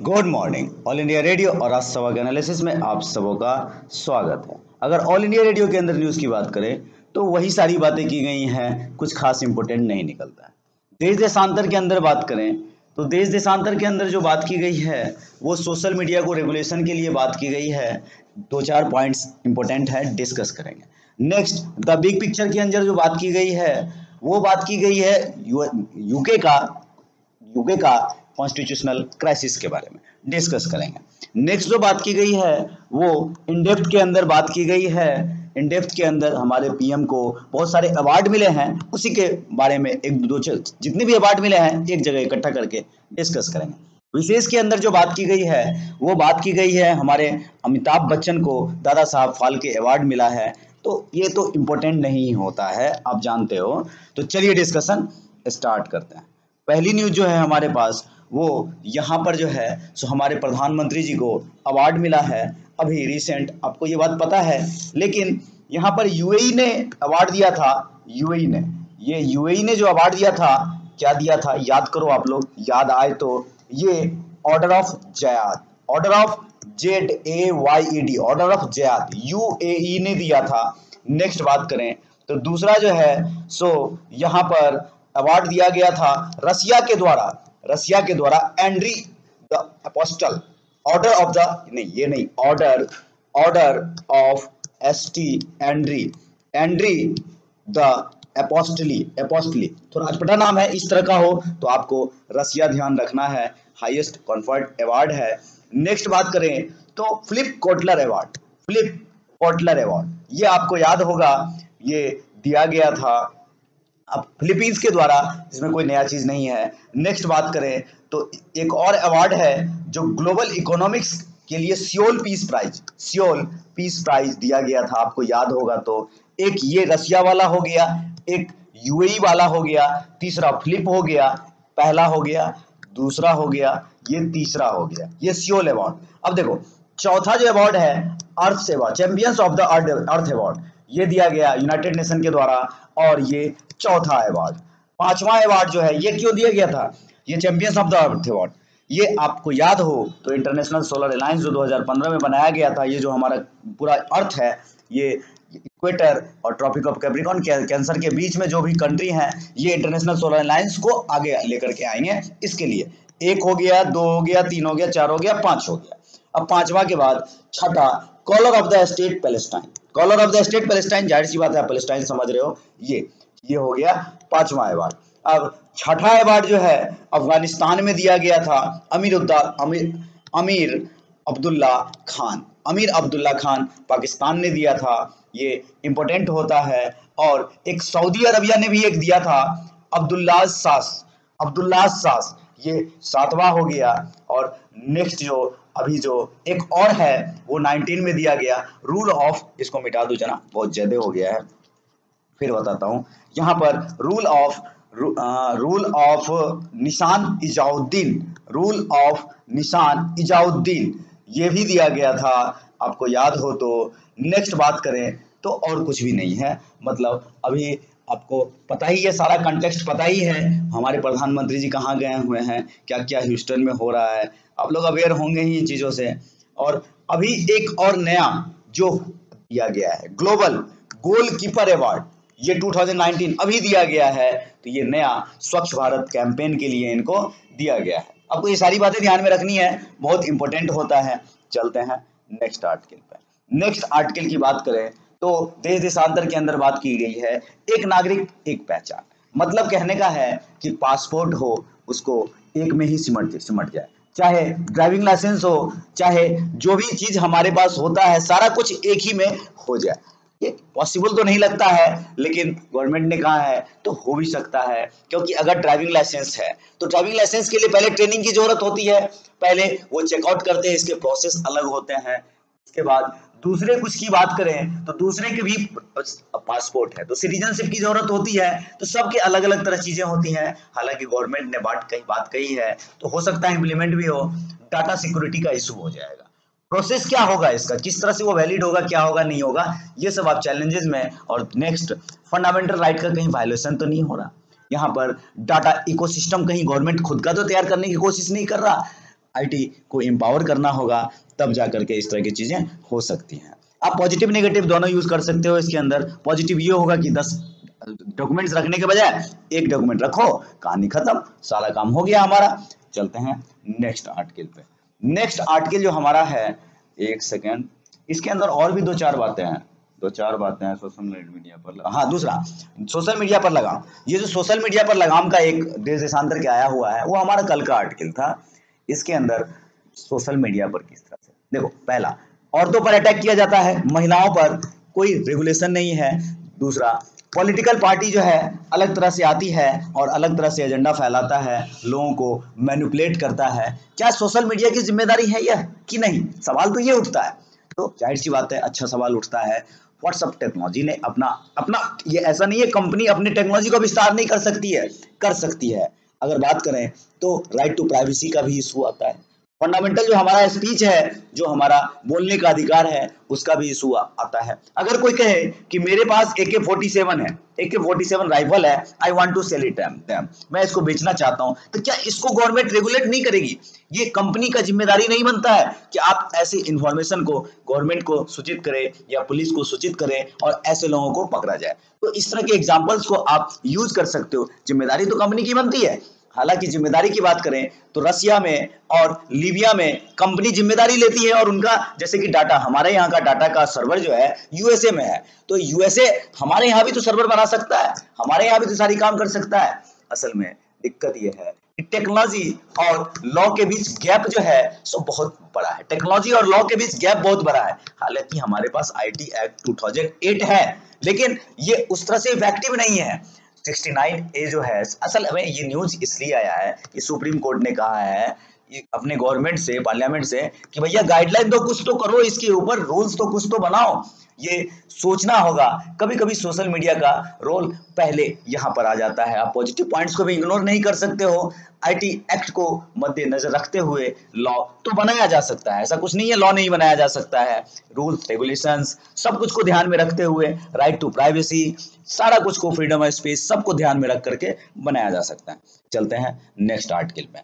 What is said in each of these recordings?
Good morning All India Radio और आज सभा के एनालिसिस में आप सबों का स्वागत है। अगर ऑल इंडिया रेडियो के अंदर न्यूज़ की बात करें तो वही सारी बातें की गई हैं, कुछ खास इंपोर्टेंट नहीं निकलता है। देश देशांतर के अंदर बात करें तो देश देशांतर के अंदर जो बात की गई है, वो सोशल मीडिया को रेगुलेशन के लिए बात की गई है। दो चार पॉइंट्स इंपॉर्टेंट है डिस्कस करेंगे। नेक्स्ट द बिग पिक्चर के अंदर जो बात की गई है, वो बात की गई है यूके का यूके का कॉन्स्टिट्यूशनल क्राइसिस के बारे में डिस्कस करेंगे। नेक्स्ट जो बात की गई है, वो इनडेप्थ के अंदर बात की गई है। इनडेप्थ के अंदर हमारे पीएम को बहुत सारे अवार्ड मिले हैं, उसी के बारे में एक दो जितने भी अवार्ड मिले हैं, एक जगह इकट्ठा करके डिस्कस करेंगे। विशेष के अंदर जो बात की गई है, वो बात की गई है हमारे अमिताभ बच्चन को दादा साहब फाल्के अवार्ड मिला है। तो ये तो इम्पोर्टेंट नहीं होता है, आप जानते हो। तो चलिए डिस्कशन स्टार्ट करते हैं। पहली न्यूज़ जो है हमारे पास वो यहाँ पर जो है, सो हमारे प्रधानमंत्री जी को अवार्ड मिला है। अभी रिसेंट आपको ये बात पता है, लेकिन यहाँ पर यूएई ने अवार्ड दिया था यूएई ने। ये यूएई ने जो अवार्ड दिया था, क्या दिया था, याद करो आप लोग, याद आए तो ये order of Zayed order of Z A Y E D order of Zayed U A ने दिया था। नेक्स्ट बात करें तो दूसरा जो है, सो यहाँ पर अवार्ड दिया गया था रसिया के द्वारा। रसिया के द्वारा Andrew the apostle order of the नहीं, ये नहीं order order of S T Andrew Andrew the apostle apostle तो राजपटा नाम है, इस तरह का हो तो आपको रसिया ध्यान रखना है हाईएस्ट कॉन्फर्ट अवार्ड है। नेक्स्ट बात करें तो Philip Kotler award Philip Kotler award ये आपको याद होगा, ये दिया गया था अब फिलीपींस के द्वारा इसमें कोई नया चीज़ नहीं है नेक्स्ट बात करें तो एक और अवार्ड है जो ग्लोबल इकोनॉमिक्स के लिए Seoul peace prize Seoul peace prize दिया गया था, आपको याद होगा तो। एक ये रसिया वाला हो गया, एक यूएई वाला हो गया, तीसरा फ्लिप हो गया, पहला हो गया, दूसरा हो गया, ये तीसरा हो गया, ये सियोल अवार्ड अब देखो, चौथा जो अवार्ड है अर्थ सेवा champions of the earth award ये दिया गया यूनाइटेड नेशन के द्वारा, और ये चौथा अवार्ड पांचवा अवार्ड जो है, ये क्यों दिया गया था? ये champions of the earth award ये आपको याद हो तो इंटरनेशनल सोलर अलायंस जो 2015 में बनाया गया था, ये जो हमारा पूरा अर्थ है, ये इक्वेटर और ट्रॉपिक ऑफ़ कैप्रिकॉन कैंसर के बीच में जो भी कंट्री हैं, ये इंटरनेशनल सोलर अलायंस को आगे लेकर के आएँगे इसके लिए। एक हो गया, दो हो गया, तीन हो गया, चार हो गया, पाँच हो गया। अब पांचवा के बाद छठा collar of the state Palestine collar of the state Palestine ज़ाहिर सी बात है पैलेस्टाइन समझ रहे हो। ये ये हो गया पांचवा अवार्ड अब छठा अवार्ड जो है, अफ़गानिस्तान में दिया गया था अमीर अमीर अमीर अब्दुल्ला खान। अमीर अब्दुल्ला खान पाकिस्तान ने दिया था, ये इंपॉर्टेंट होता है। और एक सऊदी अरबिया ने भी एक दिया था अब्दुल्ला सास अब्दुल्ला सास। ये सातवां हो गया। और नेक्स्ट जो अभी जो एक और है, वो 19 में दिया गया। रूल ऑफ़ इसको मिटा दो जना बहुत ज़्यादा हो गया है। फिर बताता हूँ। यहाँ पर रूल ऑफ़ रूल ऑफ़ निशान इजाउद्दीन। रूल ऑफ़ निशान इजाउद्दीन। ये भी दिया गया था। आपको याद हो तो नेक्स्ट बात करें तो और कुछ भी नहीं है। मतलब अभी आपको पता ही है, सारा कंटेक्स्ट पता ही है, हमारे प्रधानमंत्री जी कहाँ गए हुए हैं क्या क्या ह्यूस्टन में हो रहा है, आप लोग अवेयर होंगे ही इन चीज़ों से। और अभी एक और नया जो दिया गया है ग्लोबल गोल कीपर अवार्ड ये 2019 अभी दिया गया है तो ये नया स्वच्छ भारत कैंपेन के लिए इनको दिया गया है। आपको ये सारी बातें ध्यान में रखनी है, बहुत इंपॉर्टेंट होता है। चलते हैं नेक्स्ट आर्टिकल पे नेक्स्ट आर्टिकल की बात करें तो देश देशांतर के अंदर बात की गई है। एक नागरिक, एक पहचान। मतलब कहने का है कि पासपोर्ट हो, उसको एक में ही सिमट सिमट जाए। चाहे ड्राइविंग लाइसेंस हो, चाहे जो भी चीज़ हमारे पास होता है, सारा कुछ एक ही में हो जाए। ये पॉसिबल तो नहीं लगता है, लेकिन गवर्नमेंट ने कहा है तो हो भी सकता है, क्योंकि अगर ड्राइविंग लाइसेंस है तो ड्राइविंग लाइसेंस के लिए पहले ट्रेनिंग की ज़रूरत होती है। पहले वो चेकआउट करते हैं, इसके प्रोसेस अलग होते हैं। इसके बाद दूसरे कुछ की बात करें तो दूसरे के भी पासपोर्ट है। तो सिटीजनशिप की ज़रूरत होती है तो सबके अलग अलग तरह चीज़ें होती हैं। हालाँकि गवर्नमेंट ने बात कही बात कही है तो हो सकता है इम्प्लीमेंट भी हो डाटा सिक्योरिटी का इशू हो जाएगा। प्रोसेस क्या होगा इसका? किस तरह से वो वैलिड होगा, क्या होगा, नहीं होगा, ये सब आप चैलेंजेस में, और नेक्स्ट फंडामेंटल राइट का कहीं वायलेशन तो नहीं हो रहा। यहाँ पर डाटा इकोसिस्टम कहीं गवर्नमेंट खुद का तो तैयार करने की कोशिश नहीं कर रहा आईटी को एम्पावर करना होगा, तब जा करके इस तरह की चीज़ें हो सकती हैं। आप पॉजिटिव नेगेटिव दोनों यूज़ कर सकते हो इसके अंदर। पॉजिटिव ये होगा कि दस डॉक्यूमेंट्स रखने के बजाय एक डॉक्यूमेंट रखो, कहानी खत्म, सारा काम हो गया हमारा। चलते हैं नेक्स्ट आर्टिकल पे। नेक्स्ट आर्टिकल जो हमारा है, एक सेकेंड इसके अंदर और भी दो चार बातें हैं। दो चार बातें हैं सोशल मीडिया पर हाँ दूसरा सोशल मीडिया पर लगाम। ये जो सोशल मीडिया पर लगाम का एक देश देशांतर के आया हुआ है, वो हमारा कल का आर्टिकल था। इसके अंदर सोशल मीडिया पर किस तरह से? देखो, पहला, औरतों पर अटैक किया जाता है, महिलाओं पर कोई रेगुलेशन नहीं है। दूसरा पॉलिटिकल पार्टी जो है, अलग तरह से आती है और अलग तरह से एजेंडा फैलाता है, लोगों को मैनिपुलेट करता है। क्या सोशल मीडिया की ज़िम्मेदारी है यह कि नहीं? सवाल तो ये उठता है। तो ज़ाहिर सी बात है अच्छा सवाल उठता है व्हाट्सअप टेक्नोलॉजी ने अपना अपना, ये ऐसा नहीं है कंपनी अपनी टेक्नोलॉजी का विस्तार नहीं कर सकती है, कर सकती है। अगर बात करें तो राइट टू प्राइवेसी का भी इशू आता है। फंडामेंटल जो हमारा स्पीच है, जो हमारा बोलने का अधिकार है, उसका भी इशू आता है। अगर कोई कहे कि मेरे पास ए के फोर्टी सेवन है ए के फोर्टी सेवन राइफल है I want to sell it मैं इसको बेचना चाहता हूँ तो क्या इसको गवर्नमेंट रेगुलेट नहीं करेगी? ये कंपनी का ज़िम्मेदारी नहीं बनता है कि आप ऐसे इंफॉर्मेशन को गवर्नमेंट को सूचित करें या पुलिस को सूचित करें और ऐसे लोगों को पकड़ा जाए। तो इस तरह के एग्जाम्पल्स को आप यूज़ कर सकते हो। ज़िम्मेदारी तो कंपनी की बनती है। हालाँकि ज़िम्मेदारी की बात करें तो रसिया में और लीबिया में कंपनी ज़िम्मेदारी लेती है और उनका, जैसे कि डाटा, हमारे यहाँ का डाटा का सर्वर जो है, यूएसए में है। तो यूएसए हमारे यहाँ भी तो सर्वर बना सकता है, हमारे यहाँ भी तो सारी काम कर सकता है। असल में दिक्कत यह है टेक्नोलॉजी और लॉ के बीच गैप जो है, सो बहुत बड़ा है। टेक्नोलॉजी और लॉ के बीच गैप बहुत बड़ा है। हालाँकि हमारे पास आईटी एक्ट 2008 है, लेकिन ये उस तरह से इफ़ेक्टिव नहीं है। 69 ए जो है, असल में ये न्यूज़ इसलिए आया है कि सुप्रीम कोर्ट ने कहा है अपने गवर्नमेंट से पार्लियामेंट से कि भैया गाइडलाइन तो कुछ तो करो, इसके ऊपर रूल्स तो कुछ तो बनाओ। ये सोचना होगा। कभी कभी सोशल मीडिया का रोल पहले यहाँ पर आ जाता है। आप पॉजिटिव पॉइंट्स को भी इग्नोर नहीं कर सकते हो। आईटी एक्ट को मद्देनजर रखते हुए लॉ तो बनाया जा सकता है। ऐसा कुछ नहीं है लॉ नहीं बनाया जा सकता है। रूल्स रेगुलेशंस सब कुछ को ध्यान में रखते हुए राइट टू प्राइवेसी सारा कुछ को फ्रीडम ऑफ़ स्पेस सबको ध्यान में रख करके बनाया जा सकता है। चलते हैं नेक्स्ट आर्टिकल में।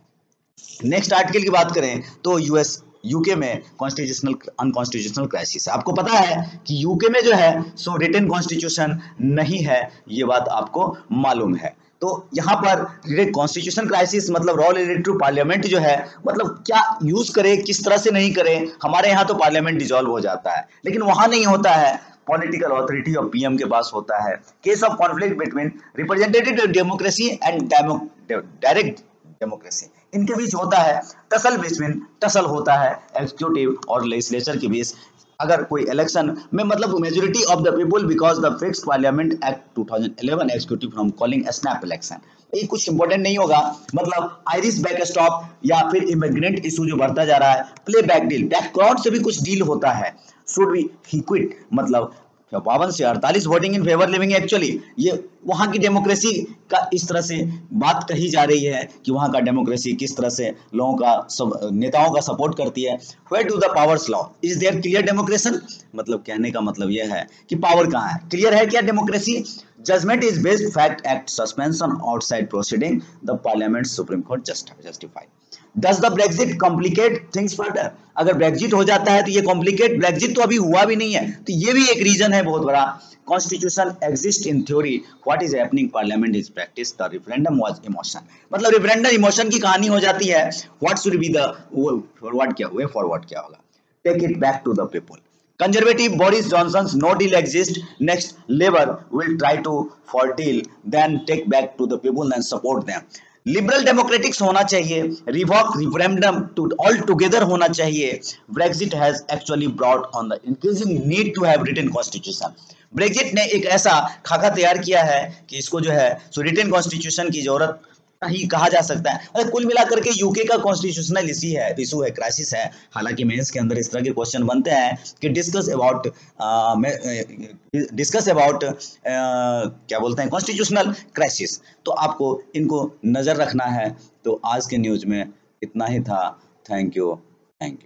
नेक्स्ट आर्टिकल की बात करें तो यूएस यूके में कॉन्स्टिट्यूशनल अनकॉन्स्टिट्यूशनल क्राइसिस आपको पता है कि यूके में जो है सो रिटर्न कॉन्स्टिट्यूशन नहीं है, ये बात आपको मालूम है। तो यहाँ पर कॉन्स्टिट्यूशन क्राइसिस मतलब रॉ रिलेटेड टू पार्लियामेंट जो है मतलब क्या यूज़ करे, किस तरह से नहीं करे, हमारे यहाँ तो पार्लियामेंट डिजॉल्व हो जाता है। लेकिन वहाँ नहीं होता है। पॉलिटिकल अथॉरिटी ऑफ़ पीएम के पास होता है। Case of conflict between representative democracy and direct democracy इनके बीच होता है, टसल बिटवीन टसल होता है एग्जीक्यूटिव और लेजिस्लेचर के बीच। अगर कोई इलेक्शन में मतलब majority of the people because the fix parliament act 2011 executive from calling snap election ये कुछ इंपॉर्टेंट नहीं होगा। मतलब आयरिस बैक स्टॉप या फिर इमिग्रेंट इशू जो बढ़ता जा रहा है प्ले बैक डील बैकग्राउंड से भी कुछ डील होता है। शुड बी ही क्विट मतलब बावन से अड़तालीस voting in favour leaving actually ये वहाँ की डेमोक्रेसी का इस तरह से बात कही जा रही है कि वहाँ का डेमोक्रेसी किस तरह से लोगों का सब, नेताओं का सपोर्ट करती है। Where to the powers law is there clear demarcation मतलब कहने का मतलब यह है कि पावर कहाँ है? क्लियर है क्या democracy judgement is based fact act suspension outside proceeding the parliament Supreme Court just justified does the Brexit complicate things further अगर ब्रेग्जिट हो जाता है तो ये कॉम्प्लीकेट ब्रेग्जिट तो अभी हुआ भी नहीं है। तो ये भी एक रीजन है बहुत बड़ा। Constitution exist in theory what is happening parliament is practice the referendum was emotion मतलब रिफरेंडम इमोशन की कहानी हो जाती है। What should be the forward क्या हुए फॉरवर्ड क्या होगा? Take it back to the people conservative boris johnson's no deal exists next labor will try to for deal then take back to the people and support them. Liberal democrats होना चाहिए. Revoke referendum to all together होना चाहिए. Brexit has actually brought on the increasing need to have written constitution Brexit ने एक ऐसा खाका तैयार किया है कि इसको जो है सो रिटन कॉन्स्टिट्यूशन की ज़रूरत ही कहा जा सकता है। अरे, कुल मिलाकर के यूके का कॉन्स्टिट्यूशनल इसी है इशू है क्राइसिस है। हालाँकि मेंस के अंदर इस तरह के क्वेश्चन बनते हैं कि डिस्कस अबाउट डिस्कस अबाउट क्या बोलते हैं कॉन्स्टिट्यूशनल क्राइसिस तो आपको इनको नज़र रखना है। तो आज के न्यूज़ में इतना ही था। Thank you thank you